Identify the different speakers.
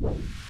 Speaker 1: you